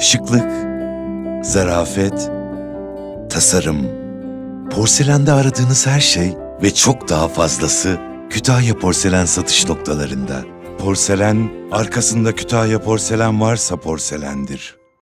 Şıklık, zarafet, tasarım, porselende aradığınız her şey ve çok daha fazlası Kütahya Porselen satış noktalarında. Porselen, arkasında Kütahya Porselen varsa porselendir.